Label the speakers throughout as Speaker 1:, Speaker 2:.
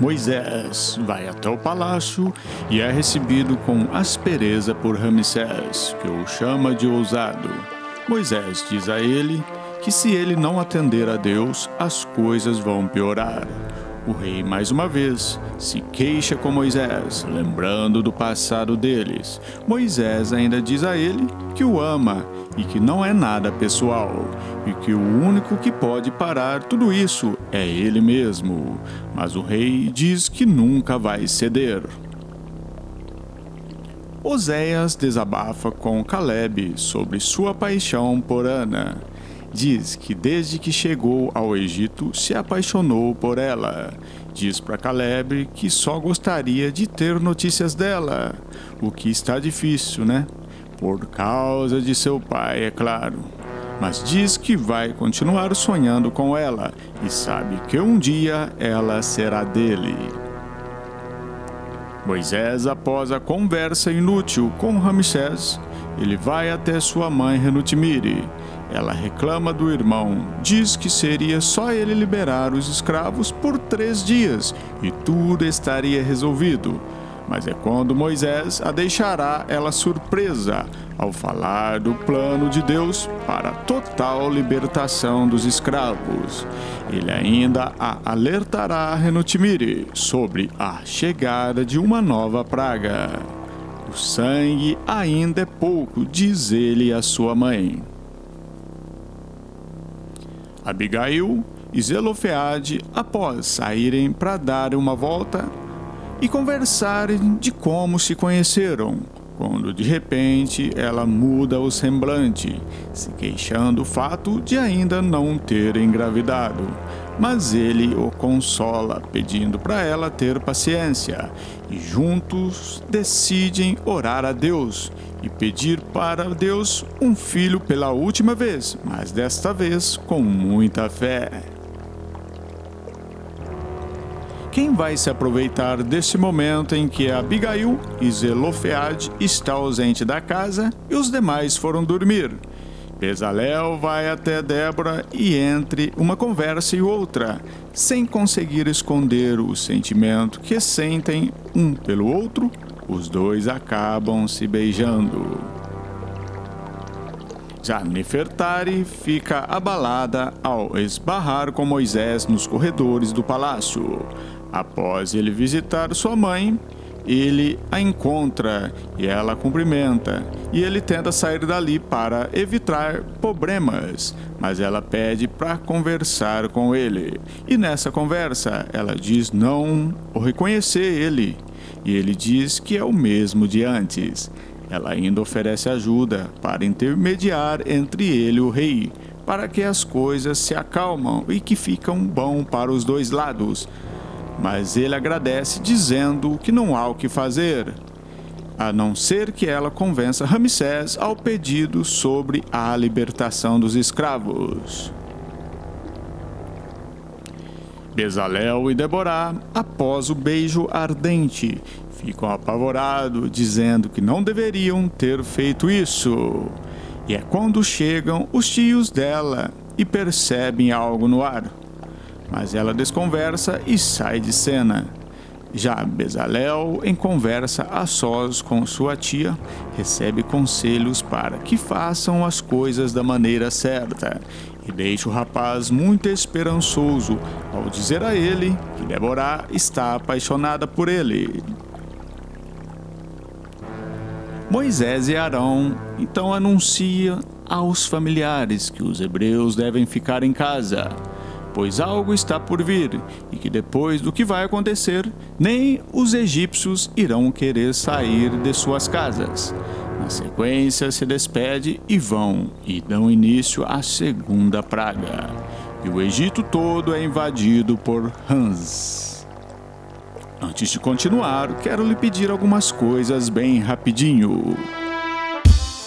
Speaker 1: Moisés vai até o palácio e é recebido com aspereza por Ramsés, que o chama de ousado. Moisés diz a ele que se ele não atender a Deus, as coisas vão piorar. O rei, mais uma vez, se queixa com Moisés, lembrando do passado deles. Moisés ainda diz a ele que o ama e que não é nada pessoal, e que o único que pode parar tudo isso é ele mesmo. Mas o rei diz que nunca vai ceder. Oséias desabafa com Caleb sobre sua paixão por Ana. Diz que desde que chegou ao Egito se apaixonou por ela. Diz para Caleb que só gostaria de ter notícias dela, o que está difícil, né? Por causa de seu pai, é claro. Mas diz que vai continuar sonhando com ela e sabe que um dia ela será dele. Moisés, após a conversa inútil com Ramsés, ele vai até sua mãe Renutimire ela reclama do irmão, diz que seria só ele liberar os escravos por três dias e tudo estaria resolvido. Mas é quando Moisés a deixará ela surpresa ao falar do plano de Deus para a total libertação dos escravos. Ele ainda a alertará a Renutimire sobre a chegada de uma nova praga. O sangue ainda é pouco, diz ele à sua mãe. Abigail e Zelofeade, após saírem para dar uma volta e conversarem de como se conheceram, quando de repente ela muda o semblante, se queixando do fato de ainda não ter engravidado. Mas ele o consola, pedindo para ela ter paciência, e juntos decidem orar a Deus e pedir para Deus um filho pela última vez, mas desta vez com muita fé. Quem vai se aproveitar desse momento em que Abigail e Zelofeade está ausente da casa e os demais foram dormir? Bezalel vai até Débora e entre uma conversa e outra, sem conseguir esconder o sentimento que sentem um pelo outro, os dois acabam se beijando. Já Nefertari fica abalada ao esbarrar com Moisés nos corredores do palácio. Após ele visitar sua mãe, ele a encontra e ela a cumprimenta, e ele tenta sair dali para evitar problemas, mas ela pede para conversar com ele. E nessa conversa, ela diz não o reconhecer ele e ele diz que é o mesmo de antes. Ela ainda oferece ajuda para intermediar entre ele e o rei, para que as coisas se acalmam e que ficam bom para os dois lados. Mas ele agradece dizendo que não há o que fazer, a não ser que ela convença Ramsés ao pedido sobre a libertação dos escravos. Bezalel e Deborah, após o beijo ardente, ficam apavorados, dizendo que não deveriam ter feito isso. E é quando chegam os tios dela e percebem algo no ar. Mas ela desconversa e sai de cena. Já Bezalel, em conversa a sós com sua tia, recebe conselhos para que façam as coisas da maneira certa e deixa o rapaz muito esperançoso ao dizer a ele que Deborah está apaixonada por ele. Moisés e Arão então anunciam aos familiares que os hebreus devem ficar em casa pois algo está por vir, e que depois do que vai acontecer, nem os egípcios irão querer sair de suas casas. Na sequência, se despede e vão, e dão início à segunda praga. E o Egito todo é invadido por Hans. Antes de continuar, quero lhe pedir algumas coisas bem rapidinho.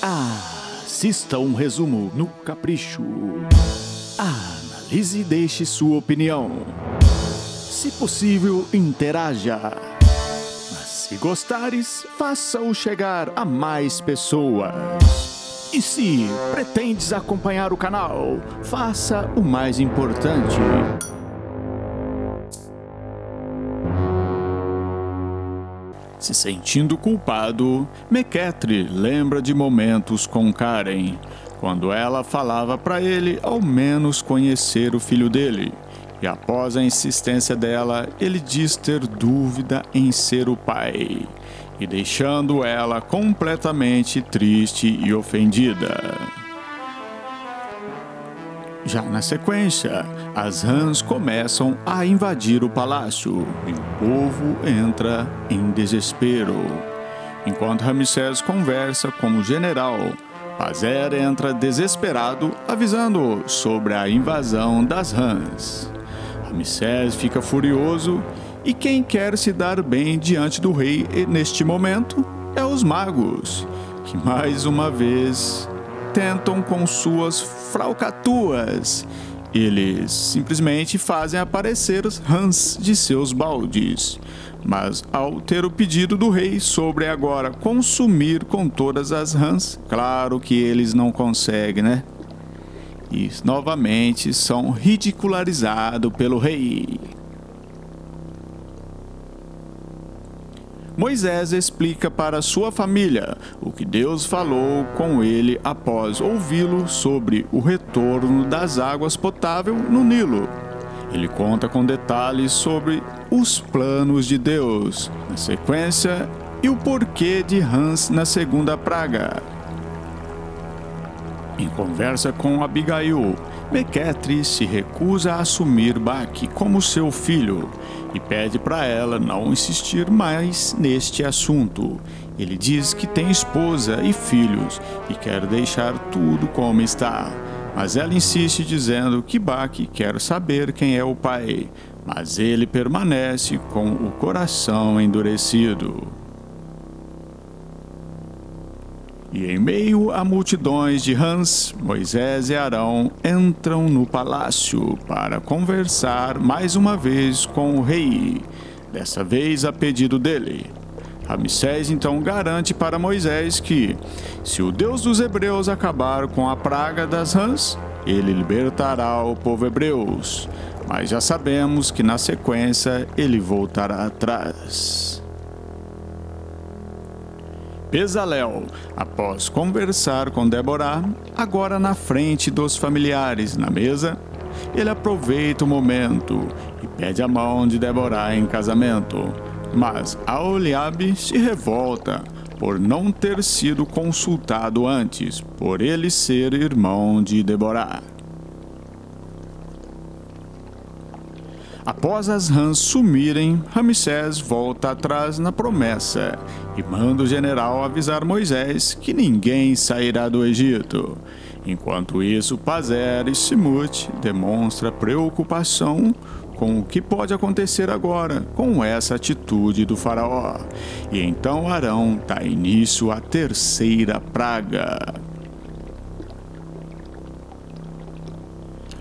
Speaker 1: Assista um resumo no Capricho. Ah, analise e deixe sua opinião. Se possível, interaja. Mas se gostares, faça-o chegar a mais pessoas. E se pretendes acompanhar o canal, faça o mais importante. Se sentindo culpado, Mequetre lembra de momentos com Karen, quando ela falava para ele ao menos conhecer o filho dele. E após a insistência dela, ele diz ter dúvida em ser o pai, e deixando ela completamente triste e ofendida. Já na sequência, as rãs começam a invadir o palácio e o povo entra em desespero. Enquanto Ramsés conversa com o general, Pazer entra desesperado, avisando sobre a invasão das rãs. Ramsés fica furioso e quem quer se dar bem diante do rei neste momento é os magos, que mais uma vez tentam com suas fraucatuas. Eles simplesmente fazem aparecer os rãs de seus baldes. Mas ao ter o pedido do rei sobre agora consumir com todas as rãs, claro que eles não conseguem, né? E novamente são ridicularizados pelo rei. Moisés explica para sua família o que Deus falou com ele após ouvi-lo sobre o retorno das águas potáveis no Nilo. Ele conta com detalhes sobre os planos de Deus, na sequência, e o porquê de Hans na segunda praga. Em conversa com Abigail, Mequetre se recusa a assumir Baque como seu filho e pede para ela não insistir mais neste assunto. Ele diz que tem esposa e filhos e quer deixar tudo como está. Mas ela insiste dizendo que Baque quer saber quem é o pai, mas ele permanece com o coração endurecido. E em meio a multidões de rãs, Moisés e Arão entram no palácio para conversar mais uma vez com o rei, dessa vez a pedido dele. Ramsés então garante para Moisés que, se o Deus dos Hebreus acabar com a praga das rãs, ele libertará o povo hebreus. Mas já sabemos que na sequência ele voltará atrás. Bezalel, após conversar com Débora, agora na frente dos familiares na mesa, ele aproveita o momento e pede a mão de Débora em casamento. Mas Aoliabe se revolta por não ter sido consultado antes, por ele ser irmão de Deborah. Após as rãs sumirem, Ramsés volta atrás na promessa e manda o general avisar Moisés que ninguém sairá do Egito. Enquanto isso, Pazer e Simut demonstra preocupação com o que pode acontecer agora com essa atitude do faraó. E então Arão dá início à terceira praga.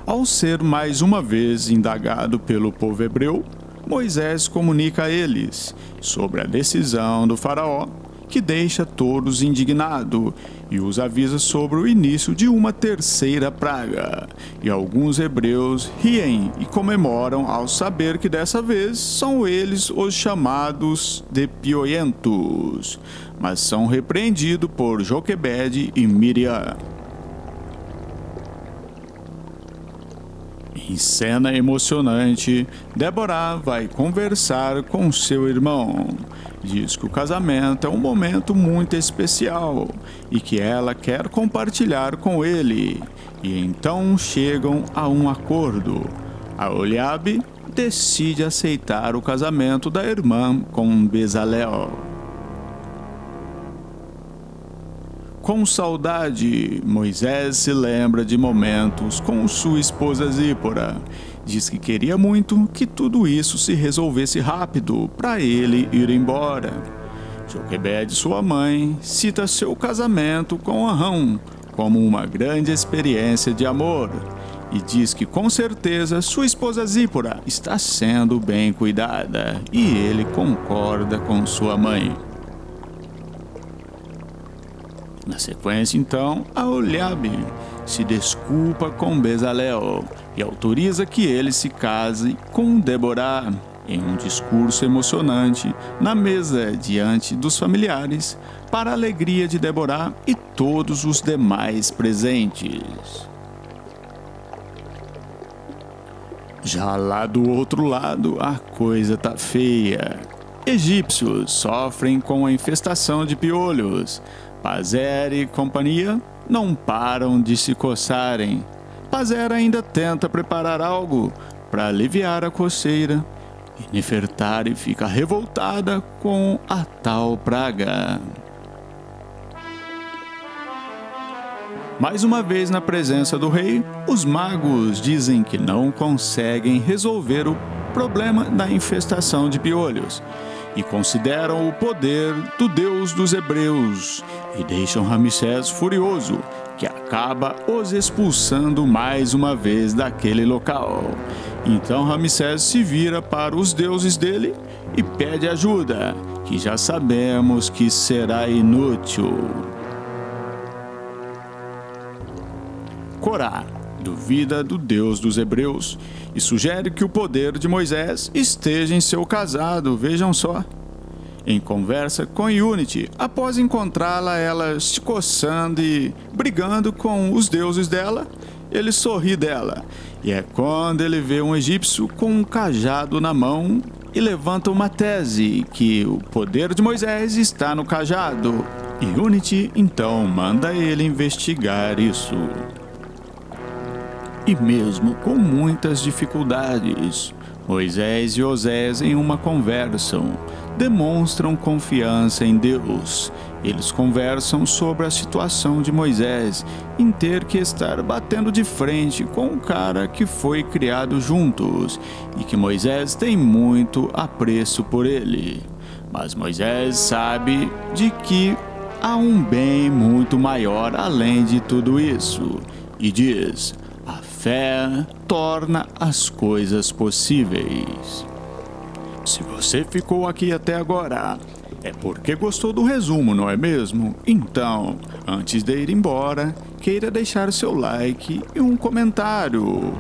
Speaker 1: Ao ser mais uma vez indagado pelo povo hebreu, Moisés comunica a eles sobre a decisão do Faraó, que deixa todos indignados, e os avisa sobre o início de uma terceira praga. E alguns hebreus riem e comemoram ao saber que dessa vez são eles os chamados de pioentos, mas são repreendidos por Joquebede e Miriam. Em cena emocionante, Deborah vai conversar com seu irmão. Diz que o casamento é um momento muito especial e que ela quer compartilhar com ele. E então chegam a um acordo. A Oliabe decide aceitar o casamento da irmã com Bezalel. Com saudade, Moisés se lembra de momentos com sua esposa Zípora. Diz que queria muito que tudo isso se resolvesse rápido para ele ir embora. Joquebed, sua mãe, cita seu casamento com Arão como uma grande experiência de amor e diz que com certeza sua esposa Zípora está sendo bem cuidada e ele concorda com sua mãe. Na sequência, então, Aoliabe se desculpa com Bezalel e autoriza que ele se case com Deborah. em um discurso emocionante na mesa diante dos familiares, para a alegria de Deborah e todos os demais presentes. Já lá do outro lado, a coisa tá feia. Egípcios sofrem com a infestação de piolhos. Pazer e companhia não param de se coçarem. Pazer ainda tenta preparar algo para aliviar a coceira. E Nefertari fica revoltada com a tal praga. Mais uma vez na presença do rei, os magos dizem que não conseguem resolver o problema da infestação de piolhos e consideram o poder do Deus dos Hebreus e deixam Ramsés furioso, que acaba os expulsando mais uma vez daquele local. Então Ramsés se vira para os deuses dele e pede ajuda, que já sabemos que será inútil. Corá duvida do Deus dos Hebreus e sugere que o poder de Moisés esteja em seu casado, vejam só. Em conversa com Unity, após encontrá-la ela se coçando e brigando com os deuses dela, ele sorri dela. E é quando ele vê um egípcio com um cajado na mão e levanta uma tese que o poder de Moisés está no cajado. E Unity então manda ele investigar isso e mesmo com muitas dificuldades. Moisés e Osés, em uma conversa, demonstram confiança em Deus. Eles conversam sobre a situação de Moisés em ter que estar batendo de frente com um cara que foi criado juntos e que Moisés tem muito apreço por ele. Mas Moisés sabe de que há um bem muito maior além de tudo isso e diz: fé torna as coisas possíveis. Se você ficou aqui até agora, é porque gostou do resumo, não é mesmo? Então, antes de ir embora, queira deixar seu like e um comentário.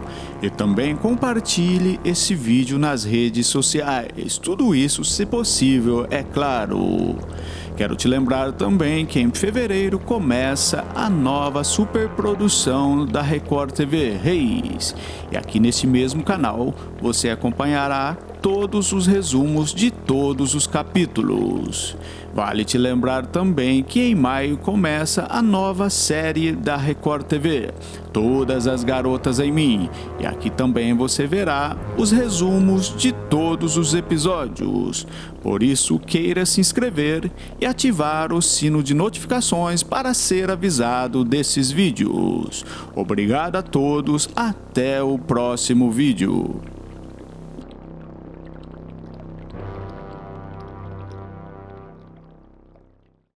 Speaker 1: E também compartilhe esse vídeo nas redes sociais. Tudo isso, se possível, é claro. Quero te lembrar também que em fevereiro começa a nova superprodução da Record TV Reis. E aqui nesse mesmo canal você acompanhará todos os resumos de todos os capítulos. Vale te lembrar também que em maio começa a nova série da Record TV, Todas as Garotas em Mim, e aqui também você verá os resumos de todos os episódios. Por isso, queira se inscrever e ativar o sino de notificações para ser avisado desses vídeos. Obrigado a todos, até o próximo vídeo.